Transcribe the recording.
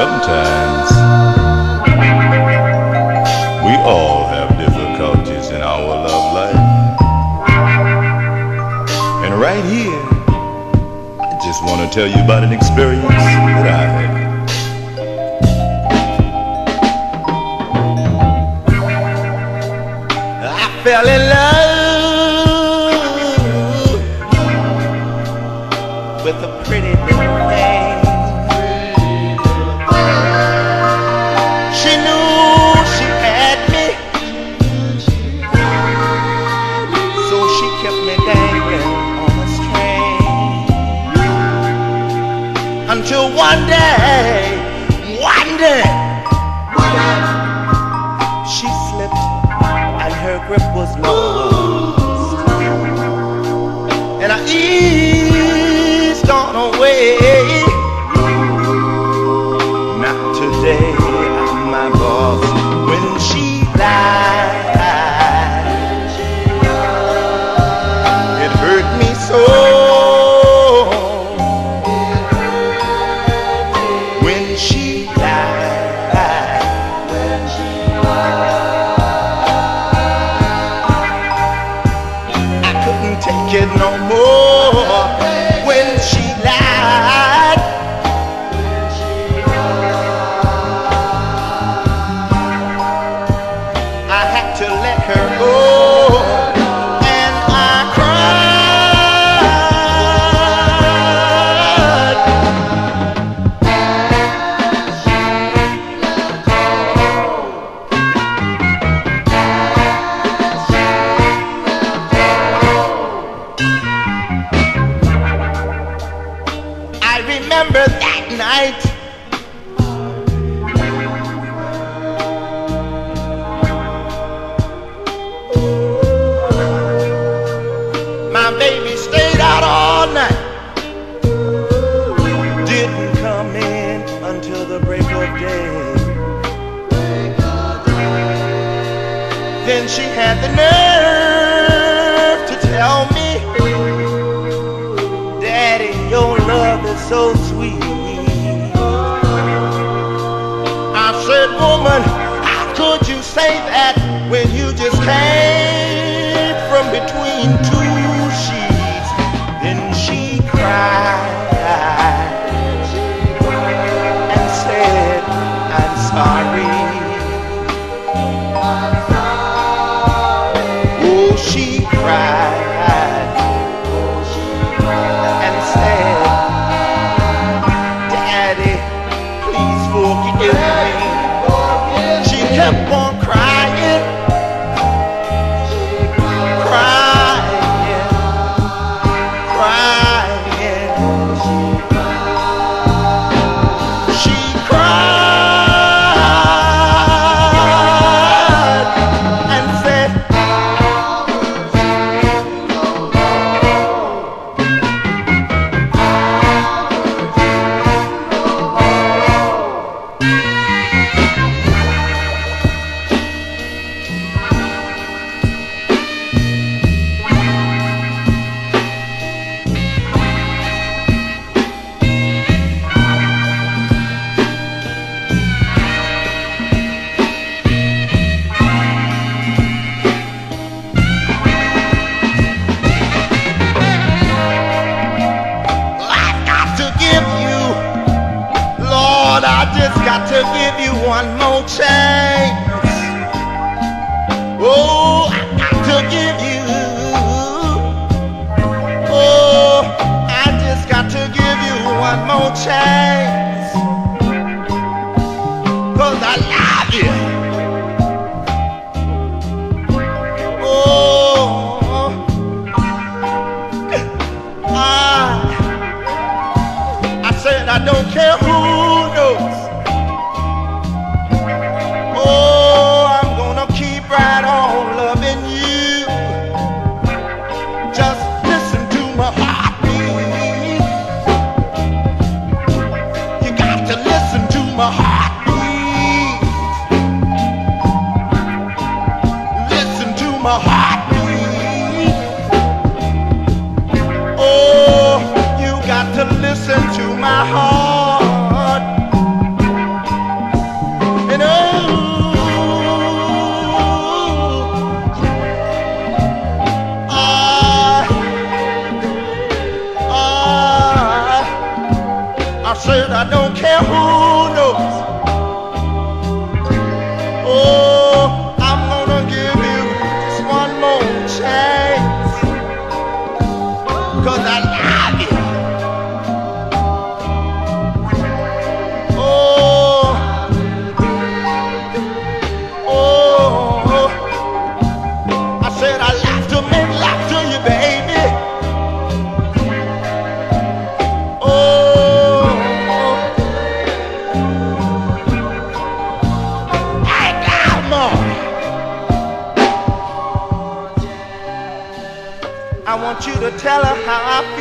Sometimes we all have difficulties in our love life. And right here, I just want to tell you about an experience string until one day, one day, she slipped and her grip was lost, and I eased on away. Remember that night. My baby stayed out all night. Didn't come in until the break of day. Then she had the nerve to tell me, so sweet. I said, Woman, how could you say that when you just came from between two forgive me. She kept on Lord, I just got to give you one more chance. Oh, I got to give you, oh, I just got to give you one more chance. Cause I love you. Oh, I I said I don't care my heartbeat. Listen to my heartbeat. Oh, you got to listen to my heart. I